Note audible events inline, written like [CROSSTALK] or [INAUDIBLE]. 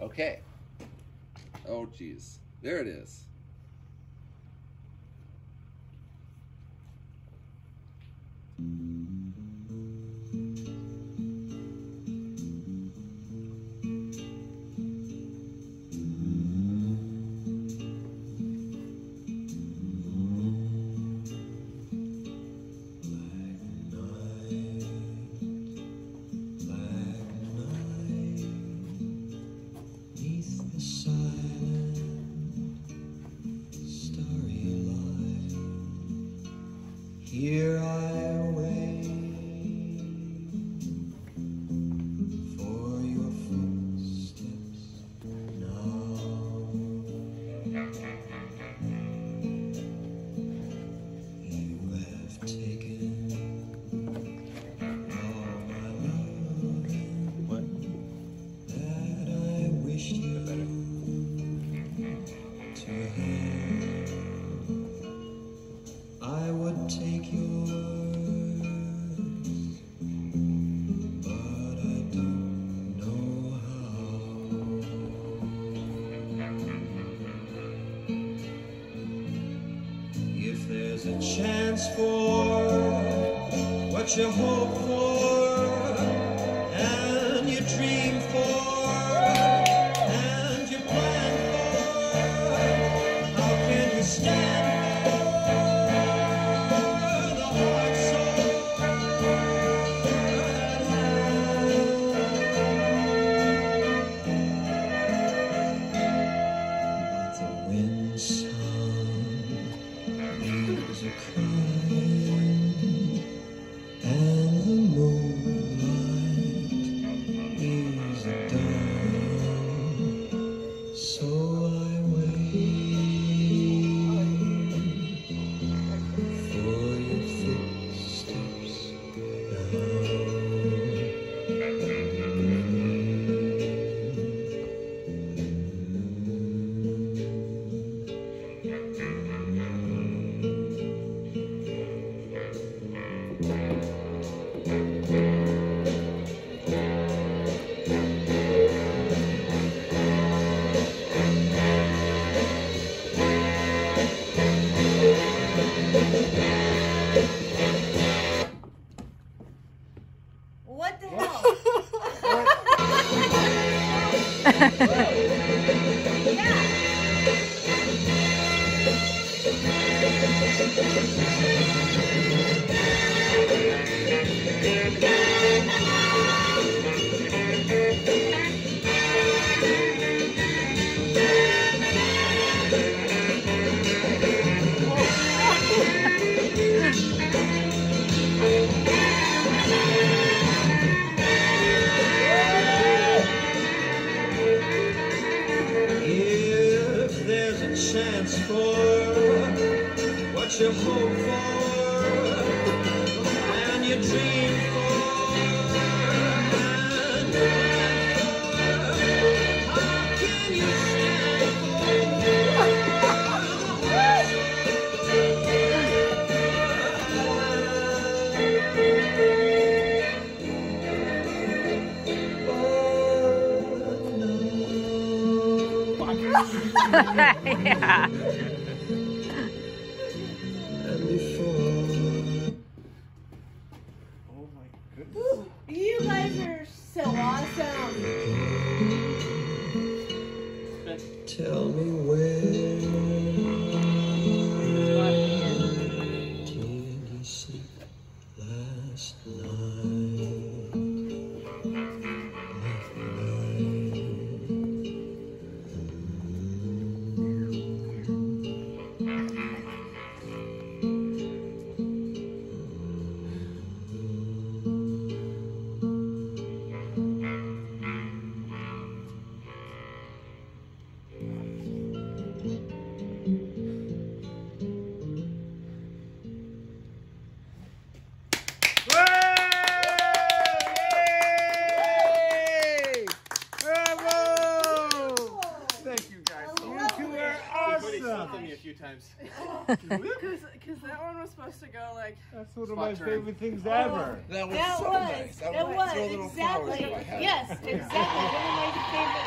Okay. Oh, geez. There it is. Neath here I wait a chance for what you hope for and you dream for [LAUGHS] yeah. Chance for what you hope for and you dream for yeah. Oh, my goodness. You guys are so awesome. Tell me where Because that one was supposed to go like. That's one of my turn. favorite things ever. That was That so was. nice. That would was flowers exactly. if I had. Yes, exactly.